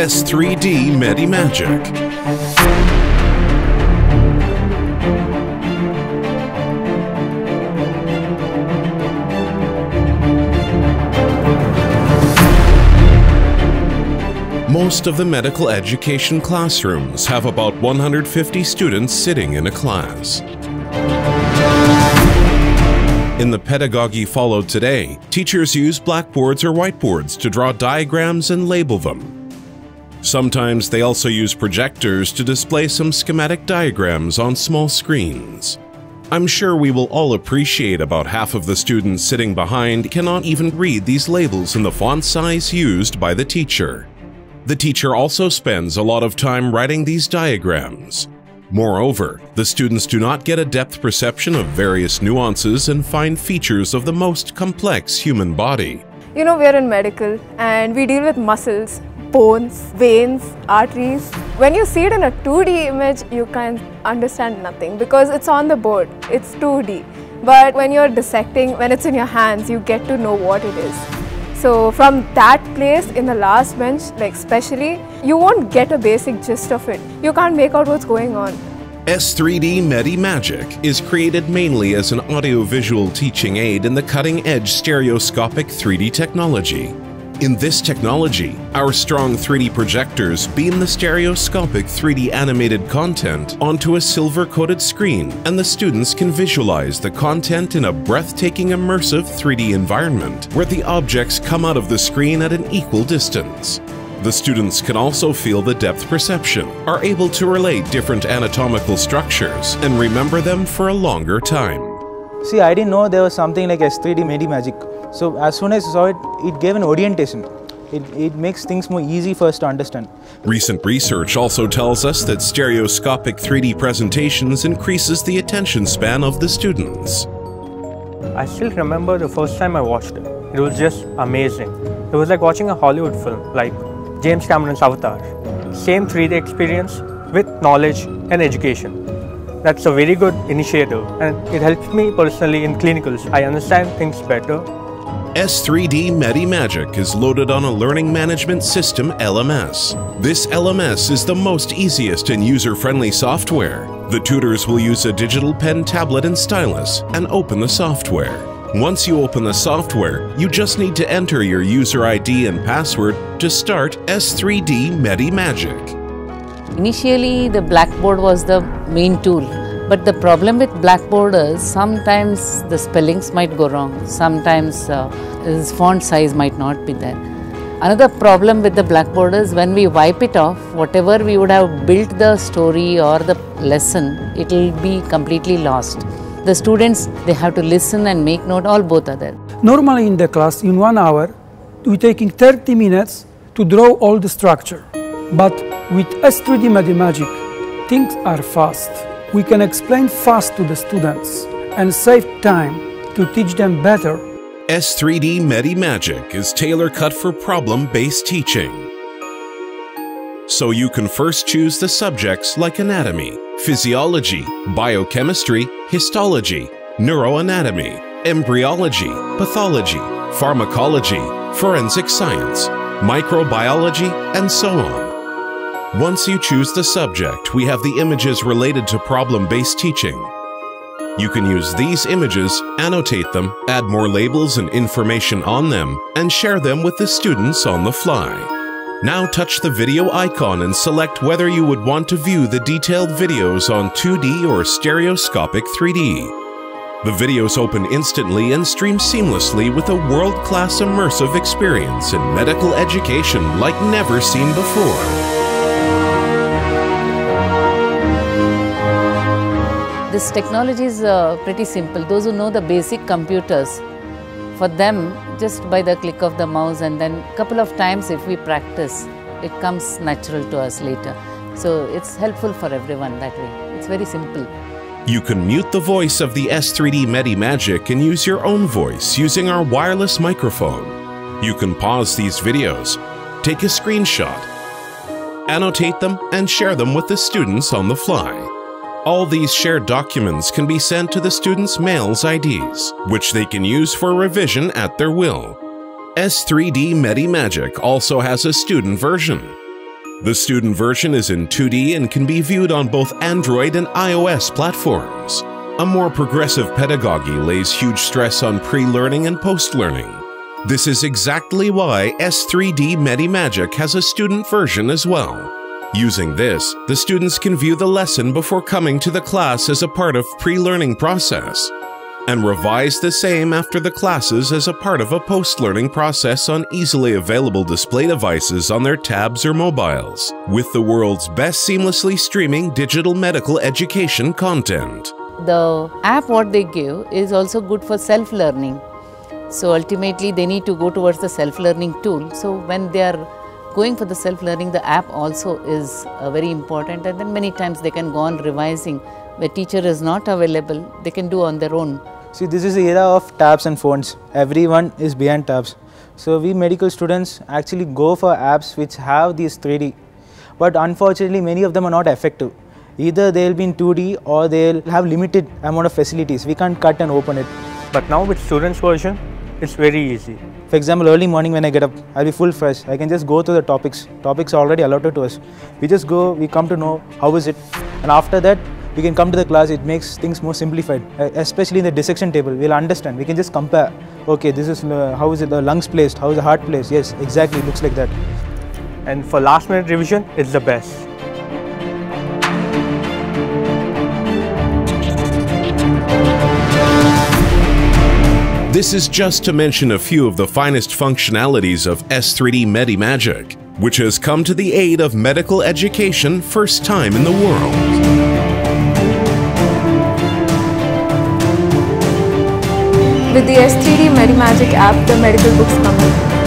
S3D MediMagic. Most of the medical education classrooms have about 150 students sitting in a class. In the pedagogy followed today, teachers use blackboards or whiteboards to draw diagrams and label them. Sometimes they also use projectors to display some schematic diagrams on small screens. I'm sure we will all appreciate about half of the students sitting behind cannot even read these labels in the font size used by the teacher. The teacher also spends a lot of time writing these diagrams. Moreover, the students do not get a depth perception of various nuances and fine features of the most complex human body. You know, we're in medical and we deal with muscles, bones, veins, arteries. When you see it in a 2D image, you can understand nothing because it's on the board, it's 2D. But when you're dissecting, when it's in your hands, you get to know what it is. So from that place in the last bench, like especially, you won't get a basic gist of it. You can't make out what's going on. S3D MediMagic is created mainly as an audiovisual teaching aid in the cutting-edge stereoscopic 3D technology. In this technology, our strong 3D projectors beam the stereoscopic 3D animated content onto a silver-coated screen and the students can visualize the content in a breathtaking immersive 3D environment where the objects come out of the screen at an equal distance. The students can also feel the depth perception, are able to relate different anatomical structures, and remember them for a longer time. See, I didn't know there was something like S3D MediMagic. So as soon as I saw it, it gave an orientation. It, it makes things more easy for us to understand. Recent research also tells us that stereoscopic 3D presentations increases the attention span of the students. I still remember the first time I watched it. It was just amazing. It was like watching a Hollywood film, like James Cameron's Avatar. Same 3D experience with knowledge and education. That's a very good initiative and it helps me personally in clinicals. I understand things better S3D MediMagic is loaded on a learning management system LMS. This LMS is the most easiest and user-friendly software. The tutors will use a digital pen tablet and stylus and open the software. Once you open the software, you just need to enter your user ID and password to start S3D MediMagic. Initially, the Blackboard was the main tool but the problem with Blackboard is sometimes the spellings might go wrong, sometimes uh, font size might not be there. Another problem with the Blackboard is when we wipe it off, whatever we would have built the story or the lesson, it will be completely lost. The students, they have to listen and make note, all both are there. Normally in the class, in one hour, we're taking 30 minutes to draw all the structure. But with S3D Magic, things are fast we can explain fast to the students and save time to teach them better. S3D MediMagic is tailor cut for problem based teaching. So you can first choose the subjects like anatomy, physiology, biochemistry, histology, neuroanatomy, embryology, pathology, pharmacology, forensic science, microbiology, and so on. Once you choose the subject, we have the images related to problem-based teaching. You can use these images, annotate them, add more labels and information on them, and share them with the students on the fly. Now touch the video icon and select whether you would want to view the detailed videos on 2D or stereoscopic 3D. The videos open instantly and stream seamlessly with a world-class immersive experience in medical education like never seen before. This technology is uh, pretty simple. Those who know the basic computers, for them, just by the click of the mouse and then a couple of times if we practice, it comes natural to us later. So it's helpful for everyone that way. It's very simple. You can mute the voice of the S3D MediMagic and use your own voice using our wireless microphone. You can pause these videos, take a screenshot, annotate them, and share them with the students on the fly. All these shared documents can be sent to the students' mail's IDs, which they can use for revision at their will. S3D MediMagic also has a student version. The student version is in 2D and can be viewed on both Android and iOS platforms. A more progressive pedagogy lays huge stress on pre learning and post learning. This is exactly why S3D MediMagic has a student version as well. Using this, the students can view the lesson before coming to the class as a part of pre-learning process and revise the same after the classes as a part of a post-learning process on easily available display devices on their tabs or mobiles, with the world's best seamlessly streaming digital medical education content. The app what they give is also good for self-learning. So ultimately they need to go towards the self-learning tool. So when they are going for the self-learning, the app also is uh, very important and then many times they can go on revising. Where teacher is not available, they can do on their own. See, this is the era of tabs and phones. Everyone is behind tabs. So we medical students actually go for apps which have these 3D. But unfortunately, many of them are not effective. Either they'll be in 2D or they'll have limited amount of facilities. We can't cut and open it. But now with students version, it's very easy. For example, early morning when I get up, I'll be full fresh. I can just go through the topics. Topics are already allotted to us. We just go, we come to know how is it. And after that, we can come to the class. It makes things more simplified, especially in the dissection table. We'll understand. We can just compare. Okay, this is uh, how is it the lungs placed? How is the heart placed? Yes, exactly. It looks like that. And for last minute revision, it's the best. This is just to mention a few of the finest functionalities of S3D MediMagic, which has come to the aid of medical education first time in the world. With the S3D MediMagic app, the medical books come